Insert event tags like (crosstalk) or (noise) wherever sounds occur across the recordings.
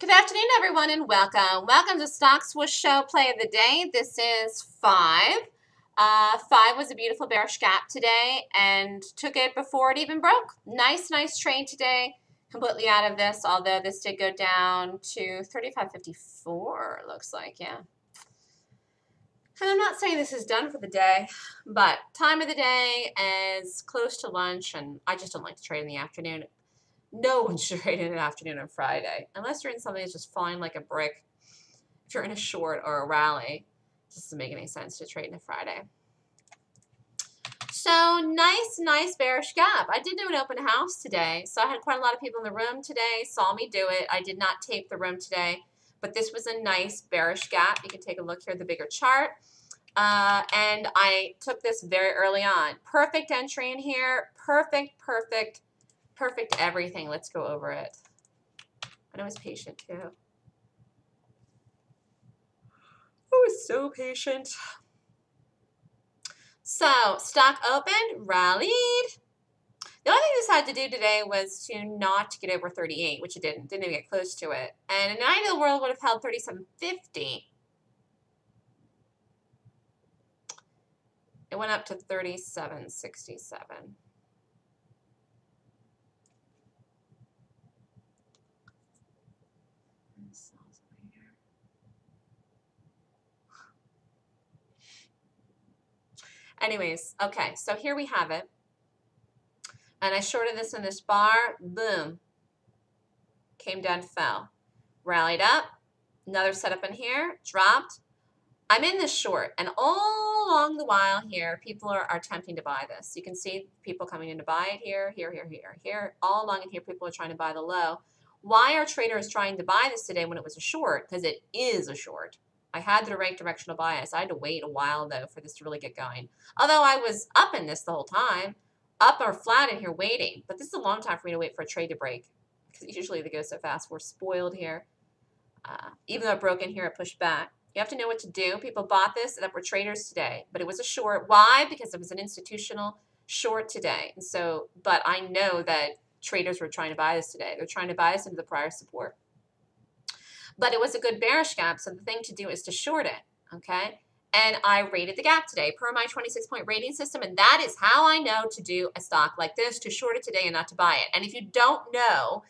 Good afternoon, everyone, and welcome. Welcome to Stock Swoosh Show Play of the Day. This is five. Uh, five was a beautiful bearish gap today and took it before it even broke. Nice, nice trade today. Completely out of this, although this did go down to 35.54, looks like, yeah. And I'm not saying this is done for the day, but time of the day is close to lunch, and I just don't like to trade in the afternoon no one should (laughs) trade in an afternoon on Friday unless you're in something that's just flying like a brick. If you're in a short or a rally, it doesn't make any sense to trade in a Friday. So nice, nice bearish gap. I did do an open house today, so I had quite a lot of people in the room today, saw me do it. I did not tape the room today, but this was a nice bearish gap. You can take a look here at the bigger chart. Uh, and I took this very early on. Perfect entry in here. Perfect, perfect perfect everything. Let's go over it. And I was patient too. I was so patient. So, stock opened, rallied. The only thing this had to do today was to not get over 38, which it didn't. Didn't even get close to it. And an ideal world would have held 37.50. It went up to 37.67. Anyways, okay, so here we have it. And I shorted this in this bar, boom, came down, fell. Rallied up, another setup in here, dropped. I'm in this short, and all along the while here, people are, are attempting to buy this. You can see people coming in to buy it here, here, here, here, here. All along in here, people are trying to buy the low. Why are traders trying to buy this today when it was a short? Because it is a short. I had the right directional bias. I had to wait a while, though, for this to really get going. Although I was up in this the whole time, up or flat in here waiting. But this is a long time for me to wait for a trade to break because usually they go so fast. We're spoiled here. Uh, even though it broke in here, it pushed back. You have to know what to do. People bought this that were traders today, but it was a short. Why? Because it was an institutional short today. And so, but I know that traders were trying to buy this today. They're trying to buy this into the prior support but it was a good bearish gap. So the thing to do is to short it, okay? And I rated the gap today per my 26 point rating system. And that is how I know to do a stock like this, to short it today and not to buy it. And if you don't know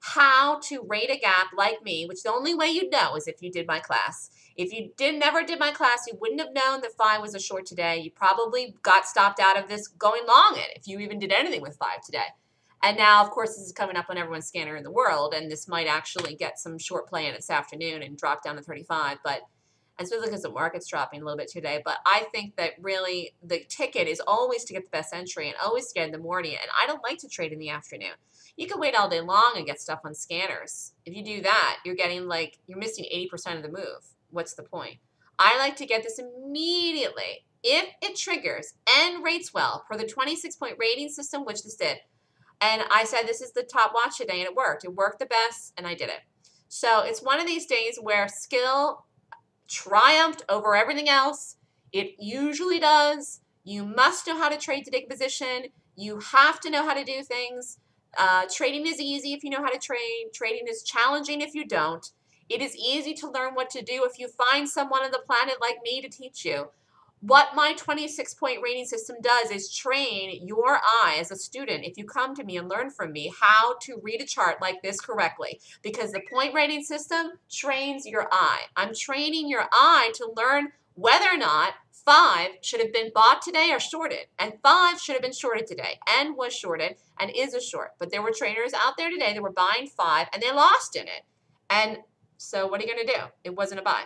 how to rate a gap like me, which the only way you'd know is if you did my class. If you did never did my class, you wouldn't have known that five was a short today. You probably got stopped out of this going long it if you even did anything with five today. And now, of course, this is coming up on everyone's scanner in the world, and this might actually get some short play in this afternoon and drop down to 35. But especially because the market's dropping a little bit today. But I think that really the ticket is always to get the best entry and always to get in the morning. And I don't like to trade in the afternoon. You can wait all day long and get stuff on scanners. If you do that, you're getting like, you're missing 80% of the move. What's the point? I like to get this immediately. If it triggers and rates well for the 26 point rating system, which this did, and I said, this is the top watch today, and it worked. It worked the best, and I did it. So it's one of these days where skill triumphed over everything else. It usually does. You must know how to trade to take position. You have to know how to do things. Uh, trading is easy if you know how to trade. Trading is challenging if you don't. It is easy to learn what to do if you find someone on the planet like me to teach you. What my 26 point rating system does is train your eye as a student, if you come to me and learn from me, how to read a chart like this correctly. Because the point rating system trains your eye. I'm training your eye to learn whether or not five should have been bought today or shorted. And five should have been shorted today and was shorted and is a short. But there were traders out there today that were buying five and they lost in it. And so what are you going to do? It wasn't a buy.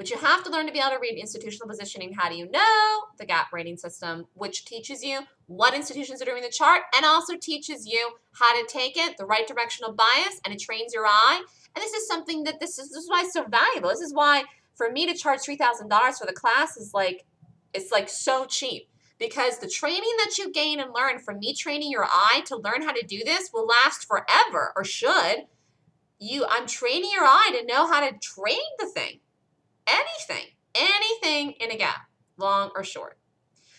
But you have to learn to be able to read institutional positioning. How do you know? The gap rating system, which teaches you what institutions are doing the chart and also teaches you how to take it, the right directional bias, and it trains your eye. And this is something that this is, this is why it's so valuable. This is why for me to charge $3,000 for the class is like, it's like so cheap because the training that you gain and learn from me training your eye to learn how to do this will last forever or should. You, I'm training your eye to know how to train the thing anything, anything in a gap, long or short.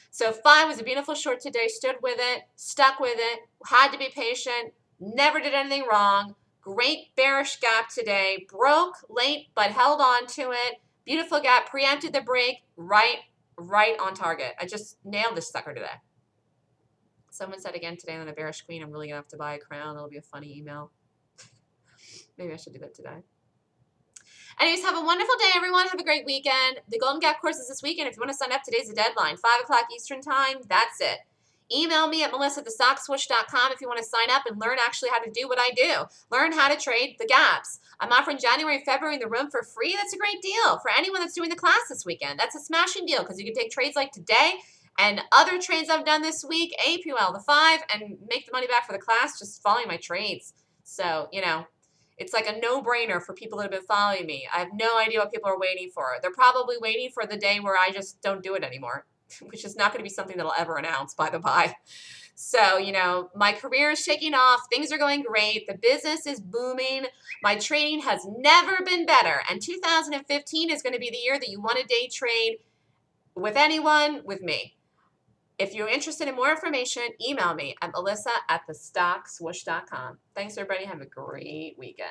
So five was a beautiful short today, stood with it, stuck with it, had to be patient, never did anything wrong, Great bearish gap today. Broke late, but held on to it. Beautiful gap. Preempted the break. Right, right on target. I just nailed this sucker today. Someone said again today on a bearish queen, I'm really going to have to buy a crown. That'll be a funny email. (laughs) Maybe I should do that today. Anyways, have a wonderful day, everyone. Have a great weekend. The Golden Gap course is this weekend. If you want to sign up, today's the deadline. 5 o'clock Eastern Time. That's it. Email me at melissa if you want to sign up and learn actually how to do what I do. Learn how to trade the gaps. I'm offering January and February in the room for free. That's a great deal for anyone that's doing the class this weekend. That's a smashing deal because you can take trades like today and other trades I've done this week, APUL, the five, and make the money back for the class just following my trades. So, you know, it's like a no-brainer for people that have been following me. I have no idea what people are waiting for. They're probably waiting for the day where I just don't do it anymore, (laughs) which is not going to be something that I'll ever announce, by the by. So, you know, my career is taking off. Things are going great. The business is booming. My trading has never been better. And 2015 is going to be the year that you want to day trade with anyone, with me. If you're interested in more information, email me at melissa at thestockswoosh.com. Thanks, everybody. Have a great weekend.